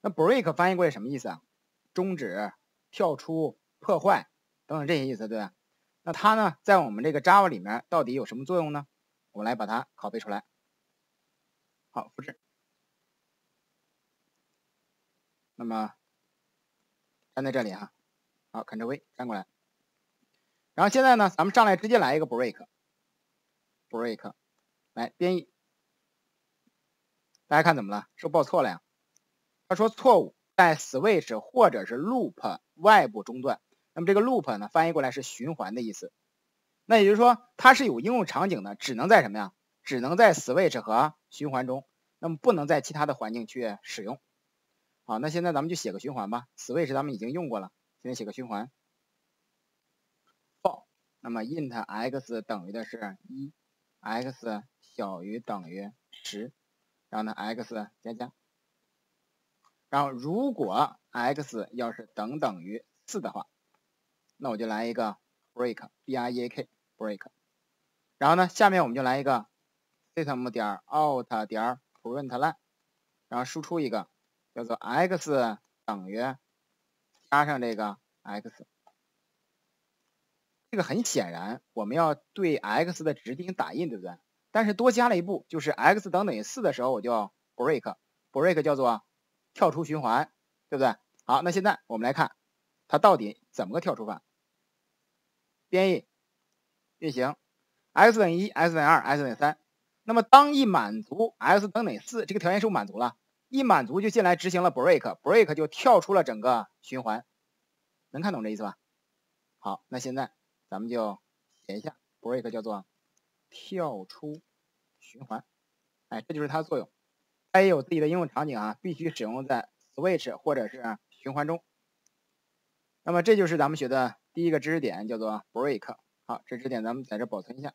那 break 翻译过来什么意思啊？终止、跳出、破坏等等这些意思，对吧？那它呢，在我们这个 Java 里面到底有什么作用呢？我们来把它拷贝出来。好，复制。那么粘在这里哈。好，Ctrl V 粘过来。然后现在呢，咱们上来直接来一个 break，break，来编译。大家看怎么了？是不是报错了呀？他说错误在 switch 或者是 loop 外部中断。那么这个 loop 呢，翻译过来是循环的意思。那也就是说，它是有应用场景的，只能在什么呀？只能在 switch 和循环中，那么不能在其他的环境去使用。好，那现在咱们就写个循环吧。switch 咱们已经用过了，现在写个循环。for 那么 int x 等于的是一，x 小于等于十，然后呢 x 加加，然后如果 x 要是等等于四的话，那我就来一个 break b r e a k break，然后呢下面我们就来一个 system 点 out 点 print line，然后输出一个。叫做 x 等于加上这个 x，这个很显然我们要对 x 的值进行打印，对不对？但是多加了一步，就是 x 等等于四的时候，我就 break，break 叫做跳出循环，对不对？好，那现在我们来看它到底怎么个跳出法。编译运行，x 等于一，x 等于二，x 等于三。那么当一满足 x 等等于四这个条件是不满足了？一满足就进来执行了 break，break 就跳出了整个循环，能看懂这意思吧？好，那现在咱们就写一下 break 叫做跳出循环，哎，这就是它的作用。它也有自己的应用场景啊，必须使用在 switch 或者是循环中。那么这就是咱们学的第一个知识点，叫做 break。好，这知识点咱们在这保存一下。